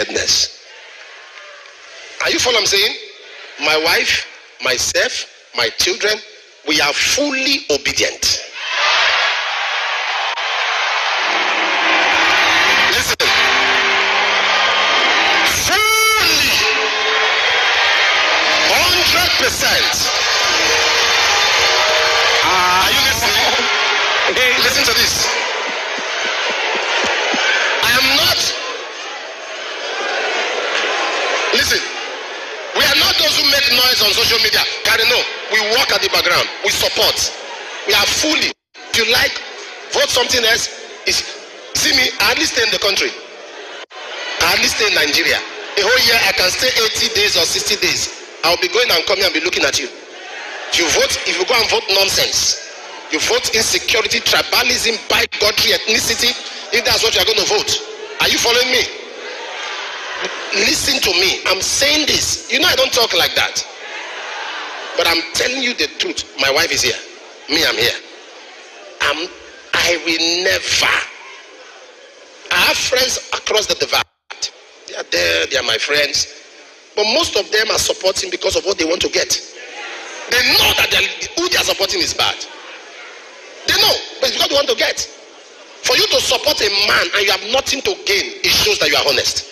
wickedness. Are you following I'm saying? My wife, myself, my children, we are fully obedient. Listen. Fully. 100%. Are you listening? Hey, listen to this. Listen. We are not those who make noise on social media. Carry no. We work at the background. We support. We are fully. If you like, vote something else. Is see me. I hardly stay in the country. I hardly stay in Nigeria. A whole year I can stay 80 days or 60 days. I'll be going and coming and be looking at you. You vote, if you go and vote nonsense, you vote insecurity, tribalism, bigotry, ethnicity, if that's what you're going to vote. Are you following me? Listen to me. I'm saying this. You know, I don't talk like that. But I'm telling you the truth. My wife is here. Me, I'm here. I'm, I will never. I have friends across the divide. They are there, they are my friends. But most of them are supporting because of what they want to get. They know that who they are supporting is bad. They know, but it's because they want to get. For you to support a man and you have nothing to gain, it shows that you are honest.